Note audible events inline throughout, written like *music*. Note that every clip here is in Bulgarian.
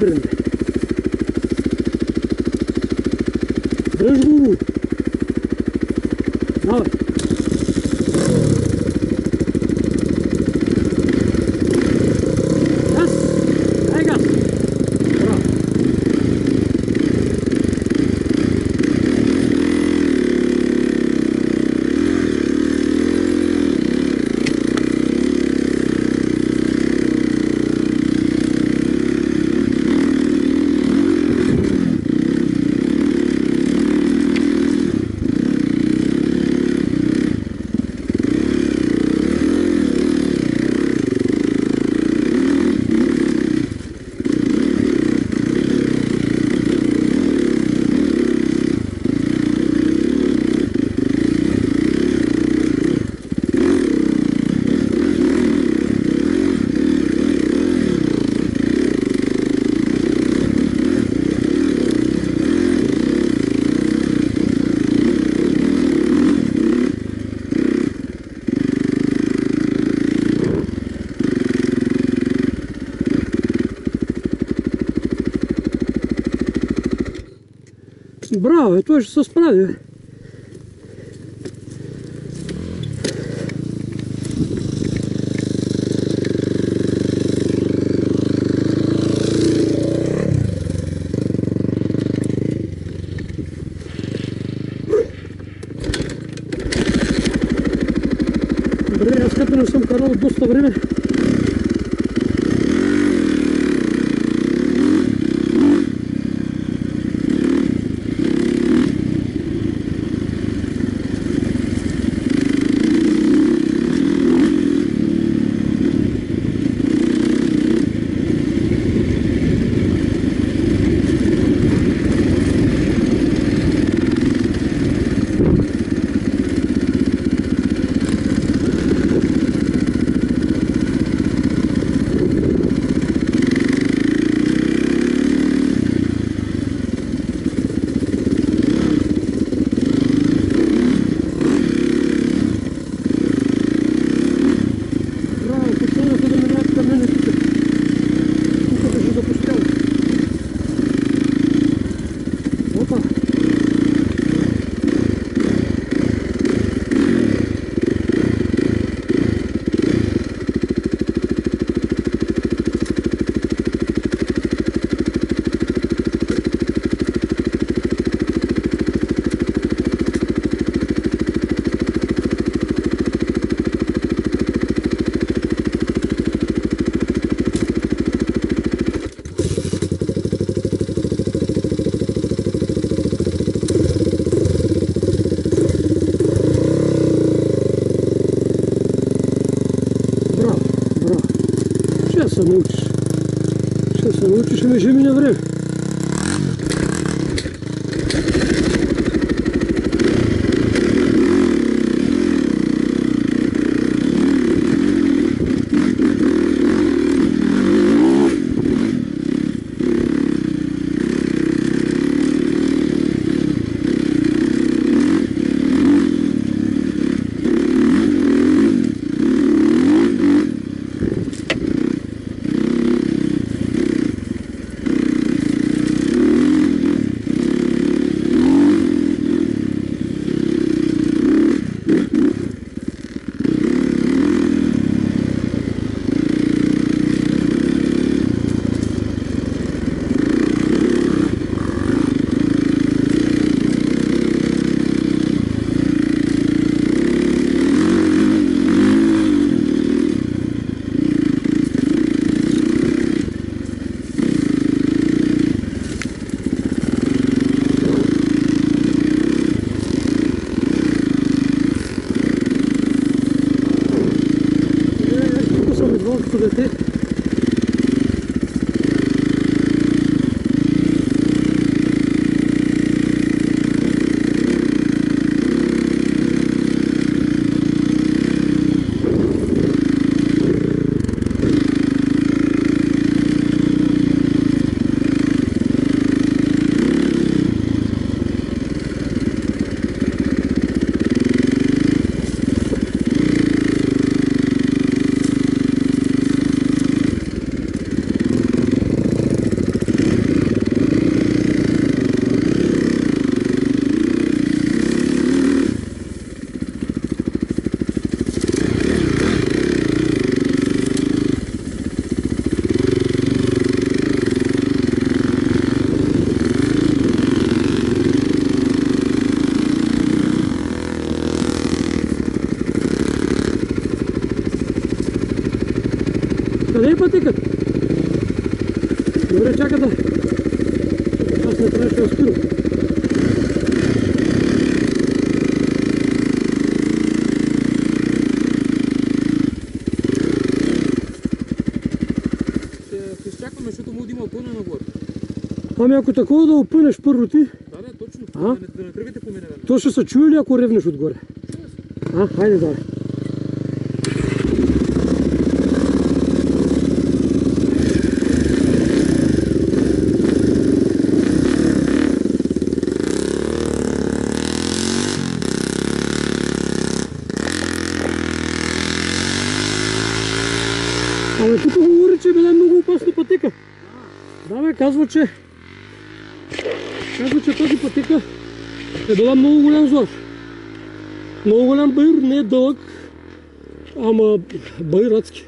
бренде. Дръж го. Давай. Газ. Дай газ. Браво. Браво, той ще се справи. бе. Добре, аз като не съм карал доста време. Браво, почнаха да минават към мене тук. Тук беше запустяло. Опа. Браво, браво. Ще се научиш. Ще се научиш, ами Ами ако такова да опънеш първо ти, Да, да, точно. А? Да не, тръгвате по мене то ще се чуе ли ако ревнеш отгоре? А, хайде давай. Абе, тук говори, че е била много опасна пътека. Да, бе, казва, че... Че тази пътека е била много голям зор. Много голям байр, не е дълъг, ама байрацки.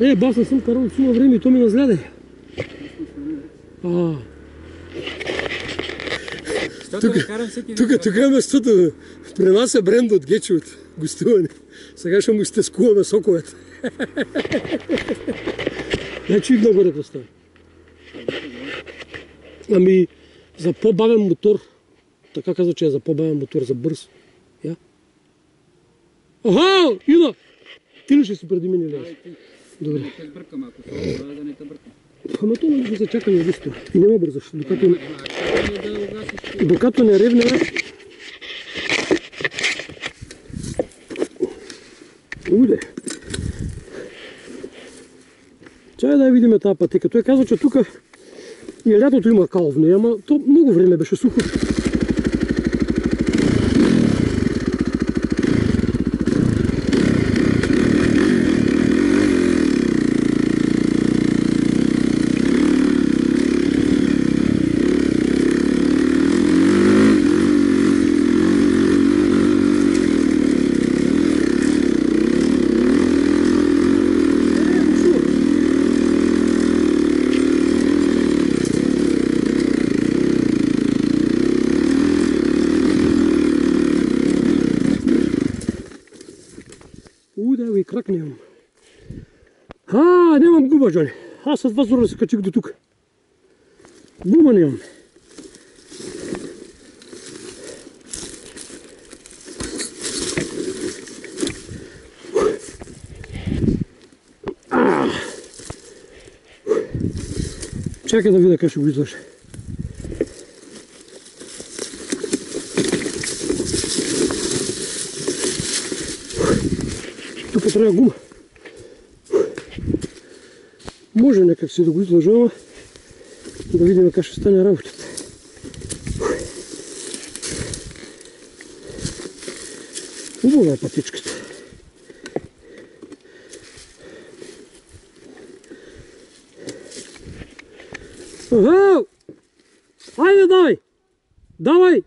Е, бас не съм карал от сума време и то ми назляде. А, Тук- да тук, тук е местото. При нас е Брендо от Гечи от гостуване. Сега ще му изтескуваме соковете. *laughs* Не чуих нагоре какво става. Ами, за по-бавен мотор. Така казва, че е за по-бавен мотор, за бърз. Я. Аха, Ина! Ти ли ще си преди мен или? Добре. Сбъркам, ако се да не те бъркам. Ама то не се чака на листо. И няма бързаш. Докато, докато не ревне, Уде. Чай да видим тази пътека. Той казва, че тук и лятото има кал в нея, ама то много време беше сухо. Е, буксува. У, да, и крак нямам. А, нямам губа, Джони. Аз с два зора се качих до тук. Губа нямам. Чакай да видя как ще го излъжа. Тук трябва гума. Може някак си да го излъжа, ама да видим как ще стане работата. Хубава е пътичката. Ага! Хайде, давай! Давай!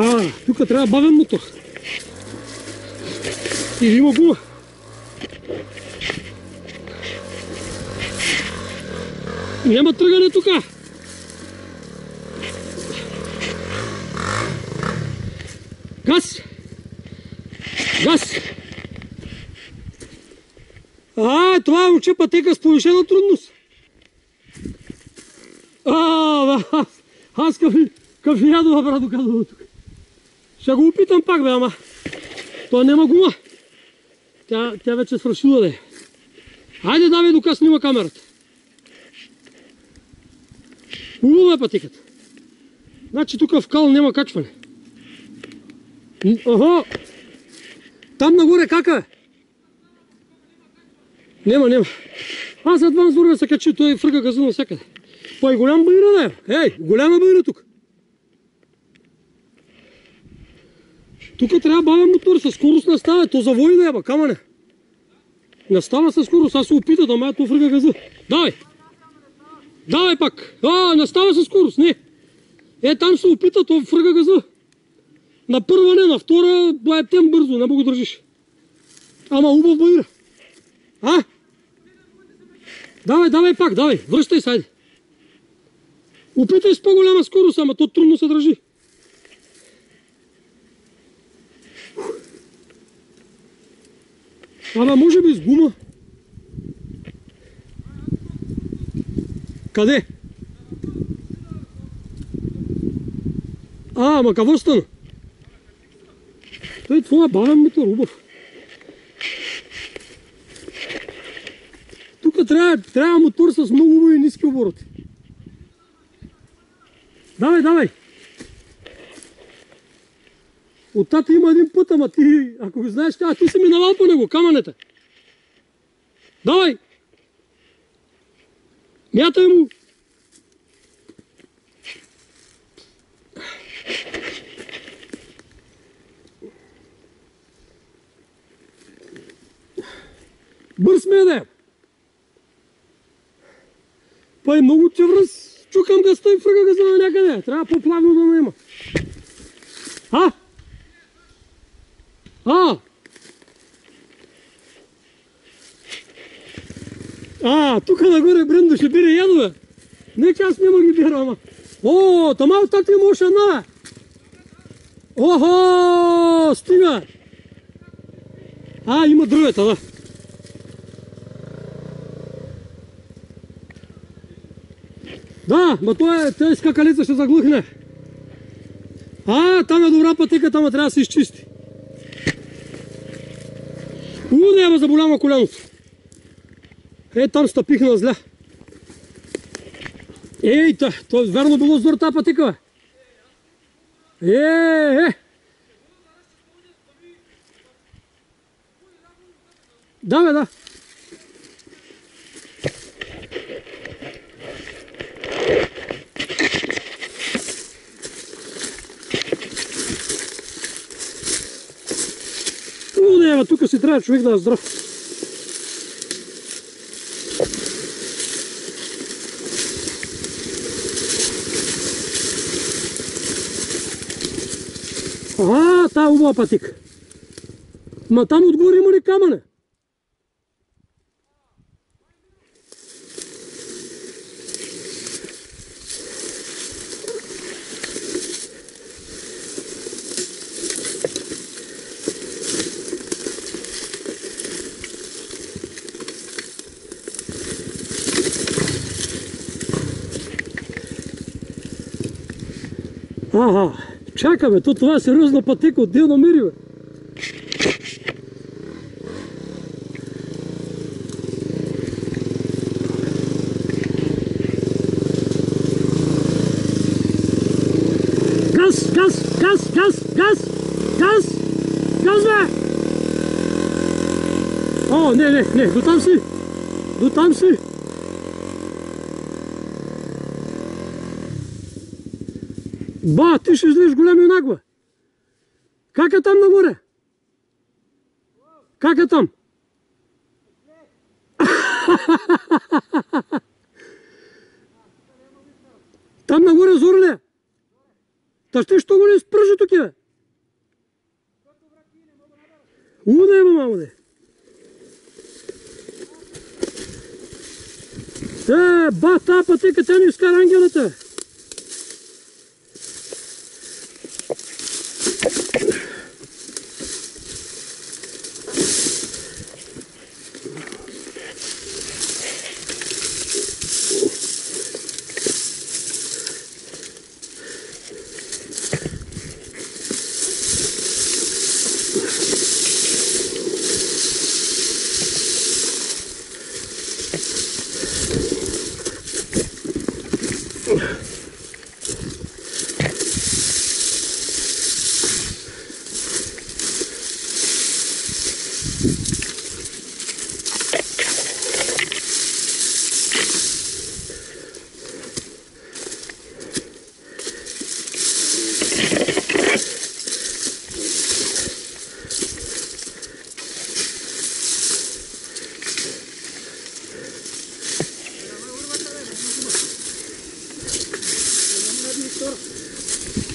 А, тук трябва бавен мотор. Или има гума. Няма тръгане тук. Газ! Газ! А, това е уче пътека с повишена трудност. А, аз, къв, къв ядова, брат, тук. Ще го опитам пак, бе, ама. То няма гума. Тя, тя вече е свършила да е. Хайде, давай, дока снима камерата. Хубава е пътеката. Значи тук в кал няма качване. М, Аха! Там нагоре кака е? Няма, няма. Аз едва зорве се качи, той фръга газа навсякъде. Па и голям байра да е. Ей, голяма байра тук. Тук трябва бавен мотор, със скорост не става, то завои да е, камъне. Не става със скорост, аз се опита да ме то фръга газа. Давай! Давай пак! А, не става със скорост, не! Е, там се опита, то фръга газа. На първа не, на втора е тем бързо, не го държиш. Ама убав бъдира. А? Давай, давай пак, давай, връщай сайде. Опитай с по-голяма скорост, ама то трудно се държи. Ама може би с гума. Къде? А, ама какво стана? Той твоя бавен мотор, убав. Тук трябва, трябва мотор с много хубави ниски обороти. Давай, давай! От тата има един път, ама ти, ако го знаеш, а ти си минавал по него, камънете. Давай! Мятай му! Бърз ме да е! Па е много че връз. Чукам гъста и фръга газа на някъде. Трябва по-плавно да ме има. А? А! А, тук нагоре Брендо ще бире. Не че аз няма ги бира, ама. О, тама от тата има още една. Охо, стига. А, има другата, да. Да, ма той тя скакалица ще заглъхне. А, там е добра пътека, там трябва да се. У, няма заболяма коляното. Е, там стъпих на зля. Ей, та, то верно било здор тази пътека, бе. Е, е. Да, бе, да. Бе, тук си трябва човек да е здрав. А, та убава пътик. Ма там отгоре има ли камъне? Ага, чакай бе, то това е сериозна пътека, отделно мери бе. Газ, газ, газ, газ, газ, газ, газ бе! О, не, не, не, до там си, до там си. Ба, ти ще излезеш голям юнак. Как е там нагоре? Как е там? *laughs* там нагоре зор ли е? Та ще що го не спържи тук, бе? Уда има, мамо, де. Е, ба, тази пътека, тя ни изкара ангелата.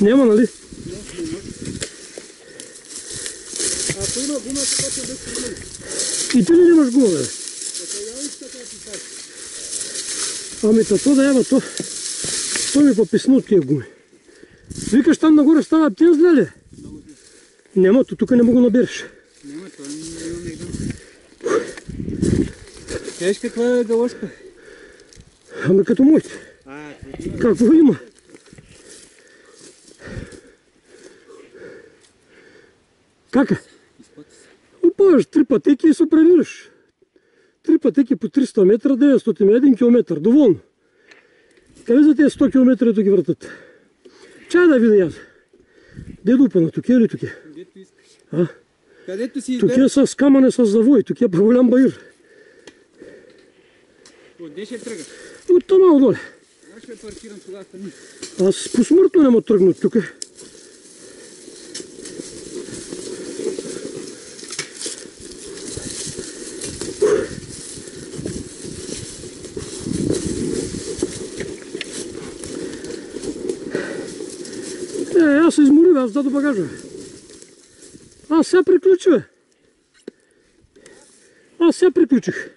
Няма, нали? Ако има гума, така ще без проблем. И ти ли нямаш гума, бе? Ами то, то да ява, то. То ми пописна от тия гуми. Викаш там нагоре става птен зле ли? Няма, то тук не мога набереш. Няма, не имам негдан. Кажеш каква е галошка? Ами като моите. А. Какво има? Как е? Опаш три пътеки и се превираш. Три пътеки по 300 метра, 900 1 км. Доволно. Къде за тези 100 км ето ги вратат? Чай да видя аз. Де дупана, тук е или тук е? Където искаш. А? Където си Тук е с камъне с завой, тук е по-голям баир. Отде ще тръгаш. От това малко доле. Аз ще паркирам тогава. Аз посмъртно не му тръгна тук. Е, аз се изморих, аз да до багажа. Аз сега приключи, бе. Аз сега приключих.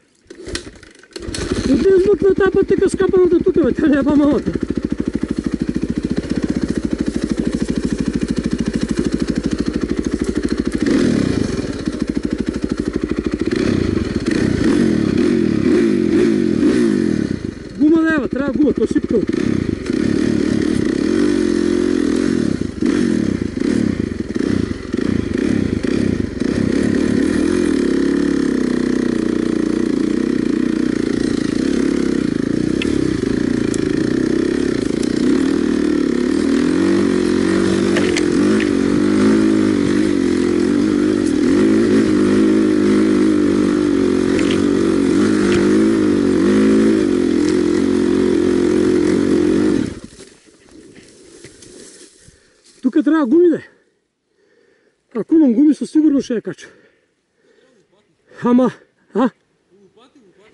Отде измъкна тази пътека скапаната тук, бе, тя не е по-малата. Гума няма, трябва гума, то сипкал. Тук трябва гуми да е. Ако имам гуми, със сигурност ще я кача. Ама, а?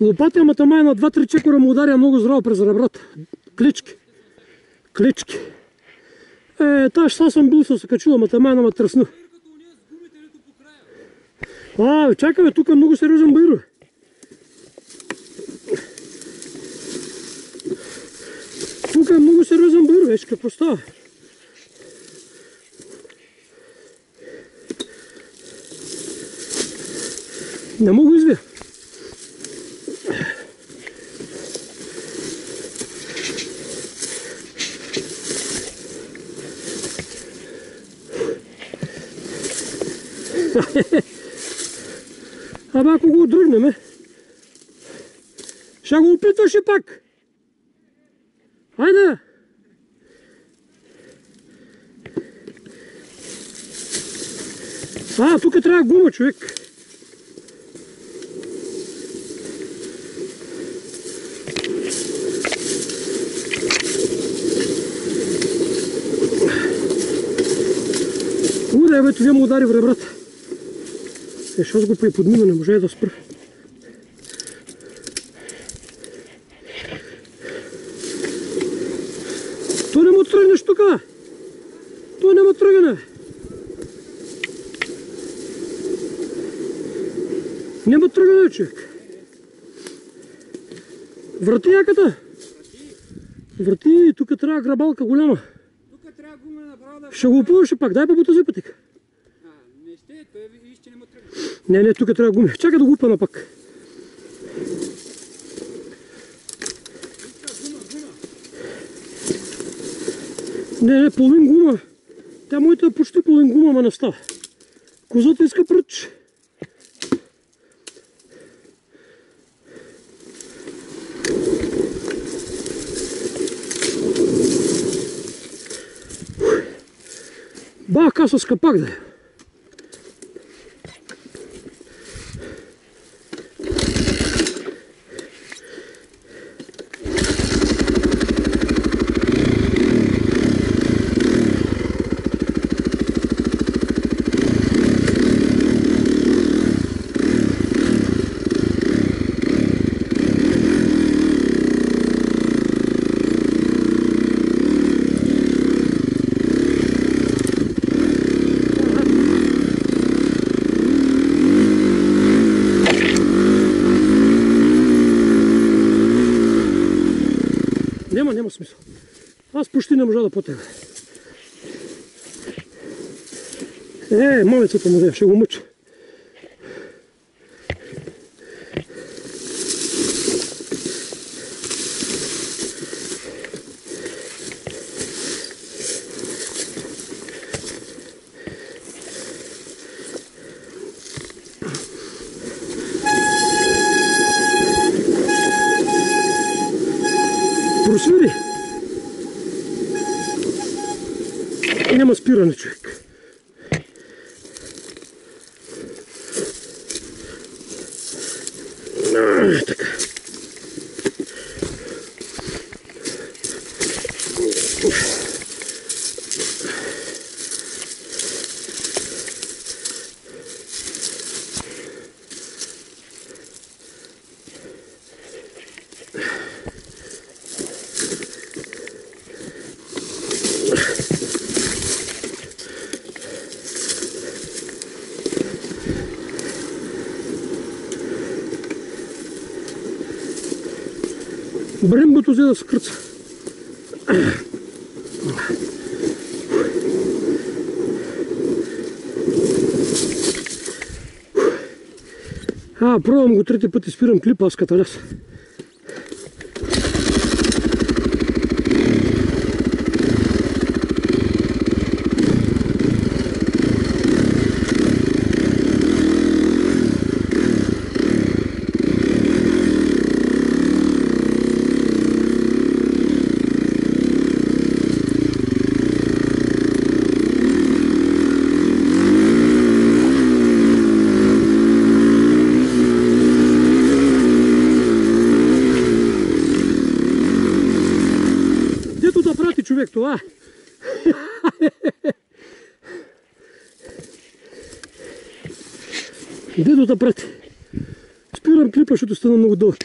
Лопати, ама тама е на 2-3 чекора му ударя много здраво през ребрата. Клички. Клички. Е, тази сега съм бил, се качил, ама тама е на тръсна. А, чакай, тук е много сериозен байр, бе. Тук е много сериозен байр, вече какво става? Не мога извия. *laughs* Абе, ако го дръгнеме, ще го опитваш и пак. Хайде! А, тук трябва гума, човек. Бе, това му удари в ребрата. Е, ще аз го приподмина, не може да спра. То не му тръгнеш тук, бе. То не му тръгне. Няма тръгне, човек. Врати яката. Врати, тук трябва грабалка голяма. Тук трябва гума направо да... Ще го опъваш пак, дай па по този пътек. А, не ще, той виж, че тръгне. Не, не, тук трябва гуми. Чакай да го упана пак. Не, не, половин гума. Тя моята е почти половин гума, ма не става. Козата иска пръч. Бах, каса с да е. Смисъл. Аз почти не можа да потегля. Е, малецата му ще го мъча. Брым бы тузелась крыться. A, prvo mogu treti put ispiram klipa s katanac. Това? Дето да прати? Спирам клипа, защото стана много дълъг.